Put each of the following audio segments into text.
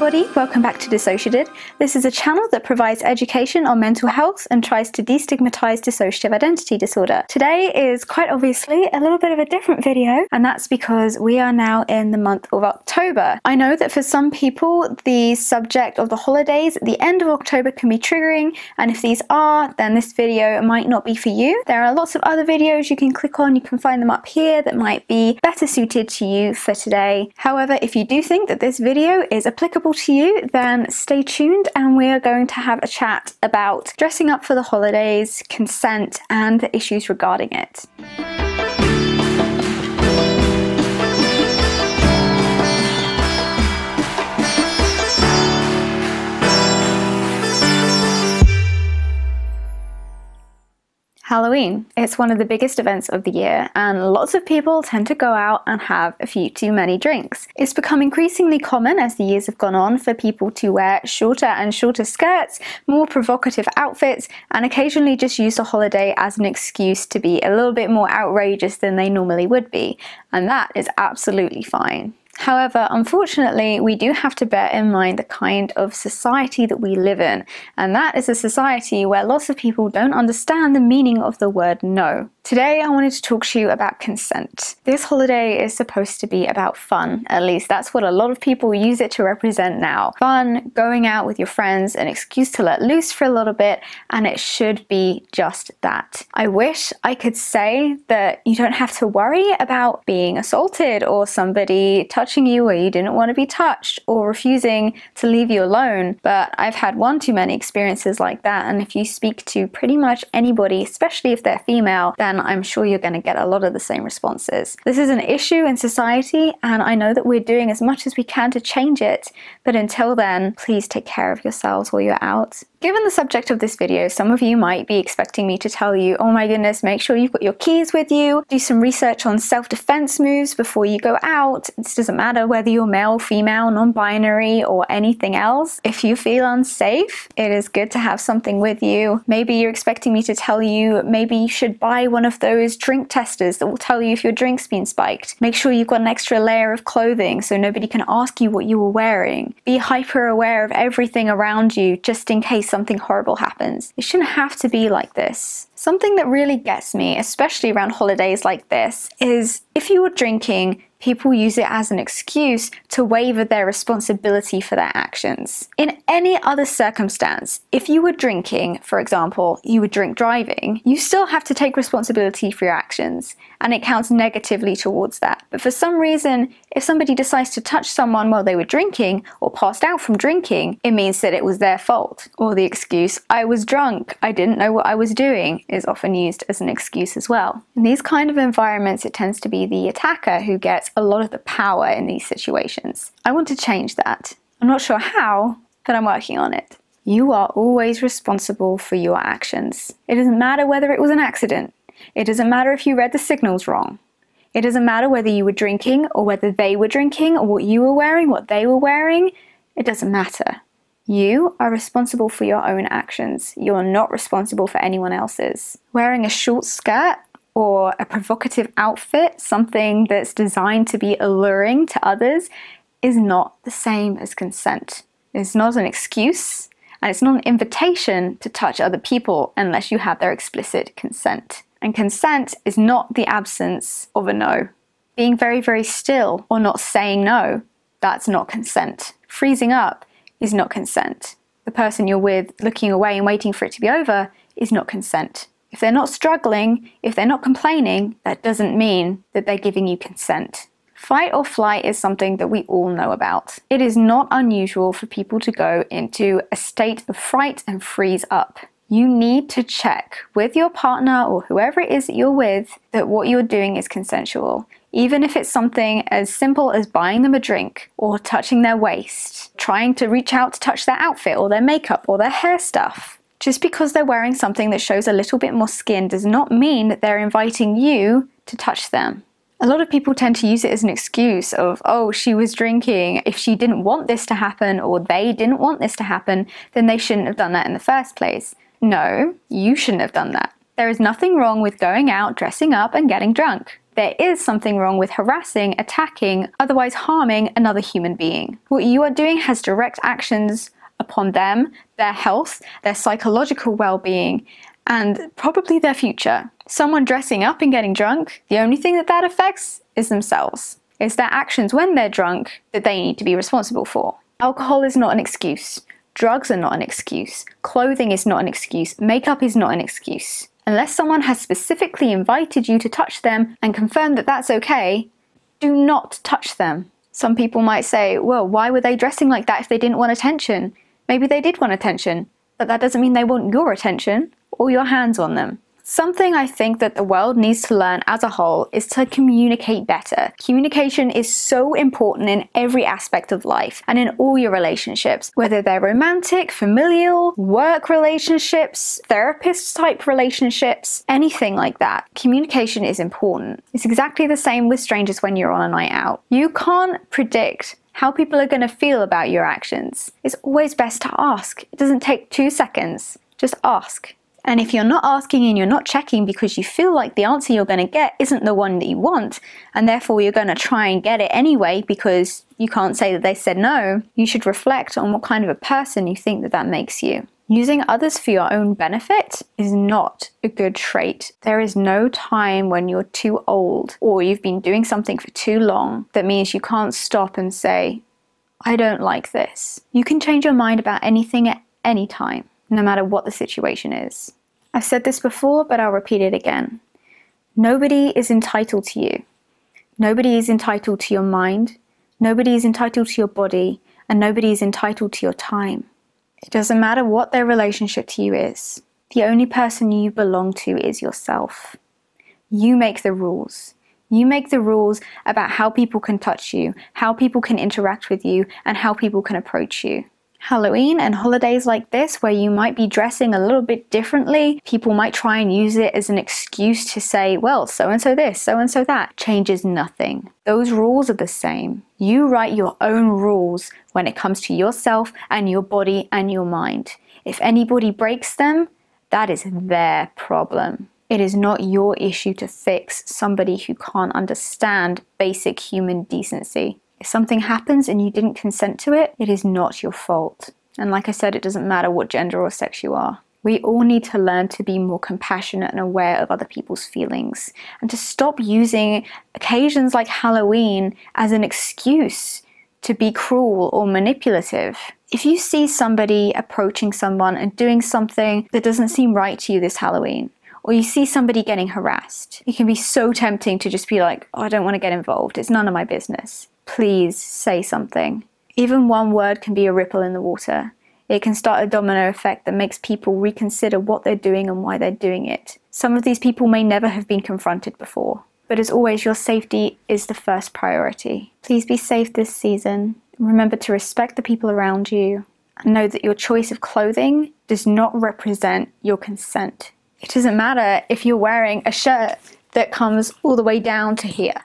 everybody, welcome back to DissociaDID. This is a channel that provides education on mental health and tries to destigmatize dissociative identity disorder. Today is quite obviously a little bit of a different video, and that's because we are now in the month of October. I know that for some people, the subject of the holidays at the end of October can be triggering, and if these are, then this video might not be for you. There are lots of other videos you can click on, you can find them up here that might be better suited to you for today. However, if you do think that this video is applicable to you, then stay tuned and we are going to have a chat about dressing up for the holidays, consent, and the issues regarding it. Halloween. It's one of the biggest events of the year, and lots of people tend to go out and have a few too many drinks. It's become increasingly common as the years have gone on for people to wear shorter and shorter skirts, more provocative outfits, and occasionally just use the holiday as an excuse to be a little bit more outrageous than they normally would be, and that is absolutely fine. However, unfortunately, we do have to bear in mind the kind of society that we live in, and that is a society where lots of people don't understand the meaning of the word no. Today, I wanted to talk to you about consent. This holiday is supposed to be about fun, at least that's what a lot of people use it to represent now. Fun, going out with your friends, an excuse to let loose for a little bit, and it should be just that. I wish I could say that you don't have to worry about being assaulted or somebody touching you where you didn't want to be touched or refusing to leave you alone, but I've had one too many experiences like that, and if you speak to pretty much anybody, especially if they're female, then I'm sure you're going to get a lot of the same responses. This is an issue in society, and I know that we're doing as much as we can to change it, but until then, please take care of yourselves while you're out. Given the subject of this video, some of you might be expecting me to tell you, oh my goodness, make sure you've got your keys with you, do some research on self-defense moves before you go out. This doesn't matter whether you're male, female, non-binary, or anything else. If you feel unsafe, it is good to have something with you. Maybe you're expecting me to tell you, maybe you should buy one of those drink testers that will tell you if your drink's been spiked. Make sure you've got an extra layer of clothing so nobody can ask you what you were wearing. Be hyper aware of everything around you just in case something horrible happens. It shouldn't have to be like this. Something that really gets me, especially around holidays like this, is if you were drinking, people use it as an excuse to waiver their responsibility for their actions. In any other circumstance, if you were drinking, for example, you were drink driving, you still have to take responsibility for your actions, and it counts negatively towards that. But for some reason, if somebody decides to touch someone while they were drinking or passed out from drinking, it means that it was their fault. Or the excuse, I was drunk, I didn't know what I was doing, is often used as an excuse as well. In these kind of environments, it tends to be the attacker who gets a lot of the power in these situations. I want to change that. I'm not sure how, but I'm working on it. You are always responsible for your actions. It doesn't matter whether it was an accident. It doesn't matter if you read the signals wrong. It doesn't matter whether you were drinking or whether they were drinking or what you were wearing, what they were wearing. It doesn't matter. You are responsible for your own actions. You're not responsible for anyone else's. Wearing a short skirt or a provocative outfit, something that's designed to be alluring to others, is not the same as consent. It's not an excuse, and it's not an invitation to touch other people unless you have their explicit consent. And consent is not the absence of a no. Being very, very still or not saying no, that's not consent. Freezing up is not consent. The person you're with looking away and waiting for it to be over is not consent. If they're not struggling, if they're not complaining, that doesn't mean that they're giving you consent. Fight or flight is something that we all know about. It is not unusual for people to go into a state of fright and freeze up. You need to check with your partner or whoever it is that you're with that what you're doing is consensual even if it's something as simple as buying them a drink or touching their waist, trying to reach out to touch their outfit or their makeup or their hair stuff. Just because they're wearing something that shows a little bit more skin does not mean that they're inviting you to touch them. A lot of people tend to use it as an excuse of, oh, she was drinking. If she didn't want this to happen or they didn't want this to happen, then they shouldn't have done that in the first place. No, you shouldn't have done that. There is nothing wrong with going out, dressing up, and getting drunk. there is something wrong with harassing, attacking, otherwise harming another human being. What you are doing has direct actions upon them, their health, their psychological well being, and probably their future. Someone dressing up and getting drunk, the only thing that that affects is themselves. It's their actions when they're drunk that they need to be responsible for. Alcohol is not an excuse. Drugs are not an excuse. Clothing is not an excuse. Makeup is not an excuse. Unless someone has specifically invited you to touch them and confirmed that that's okay, do not touch them. Some people might say, well, why were they dressing like that if they didn't want attention? Maybe they did want attention, but that doesn't mean they want your attention or your hands on them. Something I think that the world needs to learn as a whole is to communicate better. Communication is so important in every aspect of life and in all your relationships, whether they're romantic, familial, work relationships, therapist type relationships, anything like that. Communication is important. It's exactly the same with strangers when you're on a night out. You can't predict how people are going to feel about your actions. It's always best to ask. It doesn't take two seconds. Just ask. And if you're not asking and you're not checking because you feel like the answer you're going to get isn't the one that you want, and therefore you're going to try and get it anyway because you can't say that they said no, you should reflect on what kind of a person you think that that makes you. Using others for your own benefit is not a good trait. There is no time when you're too old or you've been doing something for too long that means you can't stop and say, I don't like this. You can change your mind about anything at any time, no matter what the situation is. I've said this before, but I'll repeat it again. Nobody is entitled to you. Nobody is entitled to your mind. Nobody is entitled to your body. And nobody is entitled to your time. It doesn't matter what their relationship to you is. The only person you belong to is yourself. You make the rules. You make the rules about how people can touch you, how people can interact with you, and how people can approach you. Halloween and holidays like this, where you might be dressing a little bit differently, people might try and use it as an excuse to say, well, so and so this, so and so that, changes nothing. Those rules are the same. You write your own rules when it comes to yourself and your body and your mind. If anybody breaks them, that is their problem. It is not your issue to fix somebody who can't understand basic human decency. If something happens and you didn't consent to it, it is not your fault. And like I said, it doesn't matter what gender or sex you are. We all need to learn to be more compassionate and aware of other people's feelings and to stop using occasions like Halloween as an excuse to be cruel or manipulative. If you see somebody approaching someone and doing something that doesn't seem right to you this Halloween, or you see somebody getting harassed, it can be so tempting to just be like, oh, I don't want to get involved. It's none of my business please say something. Even one word can be a ripple in the water. It can start a domino effect that makes people reconsider what they're doing and why they're doing it. Some of these people may never have been confronted before, but as always, your safety is the first priority. Please be safe this season. Remember to respect the people around you and know that your choice of clothing does not represent your consent. It doesn't matter if you're wearing a shirt that comes all the way down to here.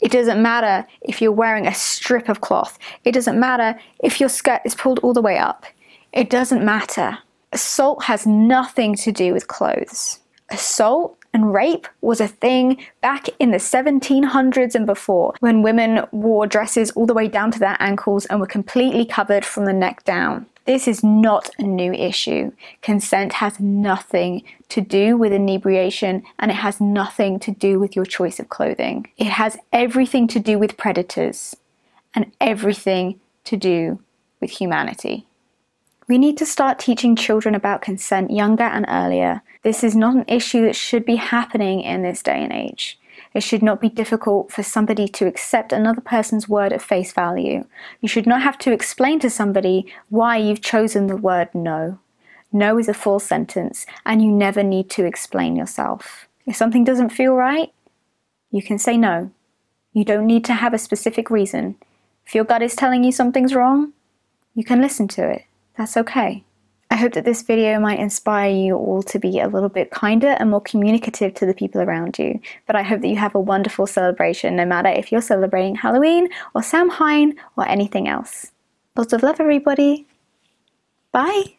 It doesn't matter if you're wearing a strip of cloth. It doesn't matter if your skirt is pulled all the way up. It doesn't matter. Assault has nothing to do with clothes. Assault and rape was a thing back in the 1700s and before when women wore dresses all the way down to their ankles and were completely covered from the neck down. This is not a new issue. Consent has nothing to do with inebriation and it has nothing to do with your choice of clothing. It has everything to do with predators and everything to do with humanity. We need to start teaching children about consent younger and earlier. This is not an issue that should be happening in this day and age. It should not be difficult for somebody to accept another person's word at face value. You should not have to explain to somebody why you've chosen the word no. No is a full sentence, and you never need to explain yourself. If something doesn't feel right, you can say no. You don't need to have a specific reason. If your gut is telling you something's wrong, you can listen to it. That's okay. I hope that this video might inspire you all to be a little bit kinder and more communicative to the people around you. But I hope that you have a wonderful celebration, no matter if you're celebrating Halloween or Samhain or anything else. Lots of love, everybody. Bye.